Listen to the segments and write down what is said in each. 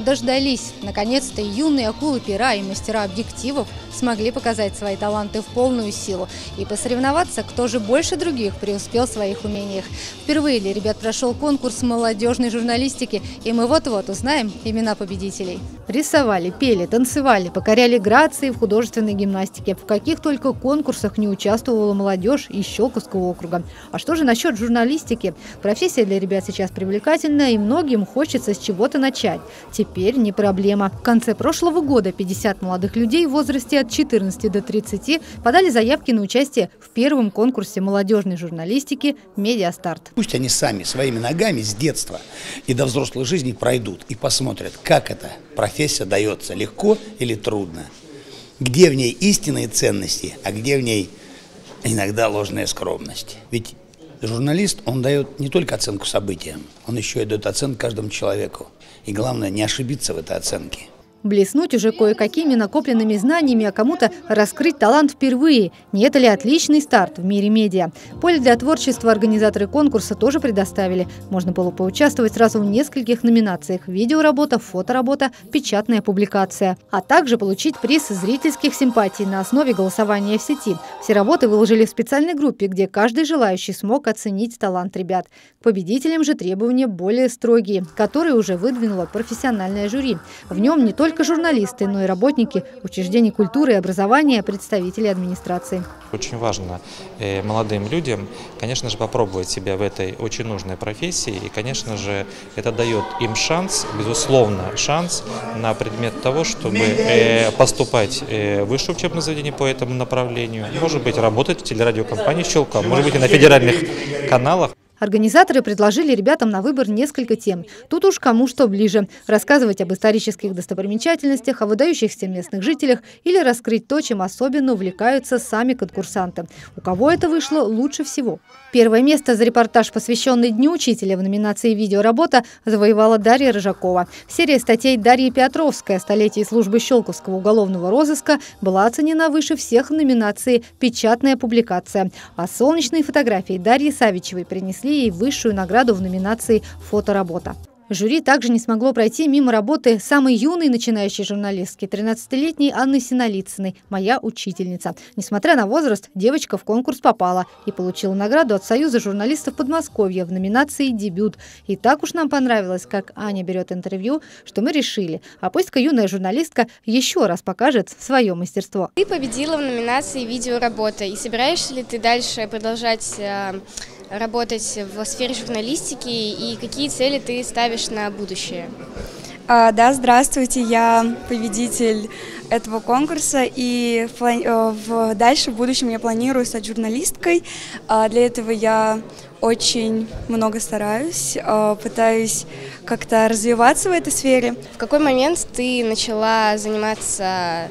дождались. Наконец-то юные акулы пера и мастера объективов смогли показать свои таланты в полную силу и посоревноваться, кто же больше других преуспел в своих умениях. Впервые для ребят прошел конкурс молодежной журналистики, и мы вот-вот узнаем имена победителей. Рисовали, пели, танцевали, покоряли грации в художественной гимнастике. В каких только конкурсах не участвовала молодежь из Щелковского округа. А что же насчет журналистики? Профессия для ребят сейчас привлекательная, и многим хочется с чего-то начать. Теперь не проблема. В конце прошлого года 50 молодых людей в возрасте от 14 до 30 подали заявки на участие в первом конкурсе молодежной журналистики «Медиастарт». Пусть они сами своими ногами с детства и до взрослой жизни пройдут и посмотрят, как эта профессия дается, легко или трудно. Где в ней истинные ценности, а где в ней иногда ложная скромность. Ведь журналист, он дает не только оценку событиям, он еще и дает оценку каждому человеку. И главное, не ошибиться в этой оценке блеснуть уже кое-какими накопленными знаниями, а кому-то раскрыть талант впервые. Не это ли отличный старт в мире медиа? Поле для творчества организаторы конкурса тоже предоставили. Можно было поучаствовать сразу в нескольких номинациях – видеоработа, фоторабота, печатная публикация. А также получить приз зрительских симпатий на основе голосования в сети. Все работы выложили в специальной группе, где каждый желающий смог оценить талант ребят. К победителям же требования более строгие, которые уже выдвинуло профессиональное жюри. В нем не только только журналисты, но и работники учреждений культуры и образования, представители администрации. Очень важно э, молодым людям, конечно же, попробовать себя в этой очень нужной профессии. И, конечно же, это дает им шанс, безусловно, шанс на предмет того, чтобы э, поступать э, в высшее учебное заведение по этому направлению, может быть, работать в телерадиокомпании «Щелка», может быть, и на федеральных каналах. Организаторы предложили ребятам на выбор несколько тем. Тут уж кому что ближе. Рассказывать об исторических достопримечательностях, о выдающихся местных жителях или раскрыть то, чем особенно увлекаются сами конкурсанты. У кого это вышло лучше всего? Первое место за репортаж, посвященный Дню учителя в номинации «Видеоработа» завоевала Дарья Рыжакова. Серия статей Дарьи Петровской о столетии службы Щелковского уголовного розыска была оценена выше всех в номинации «Печатная публикация». А солнечные фотографии Дарьи Савичевой принесли ей высшую награду в номинации «Фоторабота». Жюри также не смогло пройти мимо работы самой юной начинающей журналистки, 13-летней Анны Синалицыной, моя учительница. Несмотря на возраст, девочка в конкурс попала и получила награду от Союза журналистов Подмосковья в номинации «Дебют». И так уж нам понравилось, как Аня берет интервью, что мы решили, а пусть-ка юная журналистка еще раз покажет свое мастерство. Ты победила в номинации «Видеоработа». И собираешься ли ты дальше продолжать э, работать в сфере журналистики и какие цели ты ставишь на будущее? А, да, здравствуйте, я победитель этого конкурса и э, в, дальше в будущем я планирую стать журналисткой. А, для этого я очень много стараюсь, а, пытаюсь как-то развиваться в этой сфере. В какой момент ты начала заниматься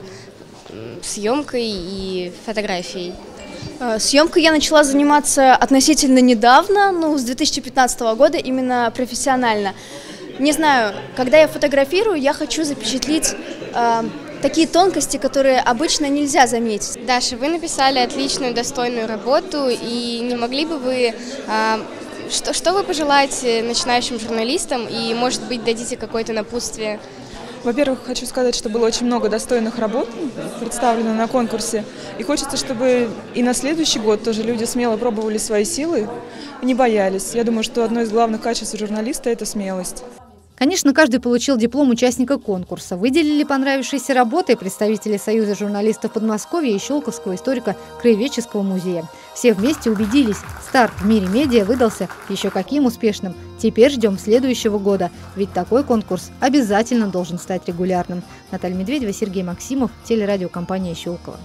съемкой и фотографией? Э, съемкой я начала заниматься относительно недавно, ну, с 2015 года, именно профессионально. Не знаю, когда я фотографирую, я хочу запечатлеть э, такие тонкости, которые обычно нельзя заметить. Даша, вы написали отличную, достойную работу, и не могли бы вы... Э, что, что вы пожелаете начинающим журналистам, и, может быть, дадите какое-то напутствие во-первых, хочу сказать, что было очень много достойных работ представлено на конкурсе. И хочется, чтобы и на следующий год тоже люди смело пробовали свои силы, не боялись. Я думаю, что одно из главных качеств журналиста – это смелость. Конечно, каждый получил диплом участника конкурса. Выделили понравившиеся работы представители Союза журналистов Подмосковья и Щелковского историко-краеведческого музея. Все вместе убедились, старт в мире медиа выдался еще каким успешным. Теперь ждем следующего года, ведь такой конкурс обязательно должен стать регулярным. Наталья Медведева, Сергей Максимов, телерадиокомпания «Щелково».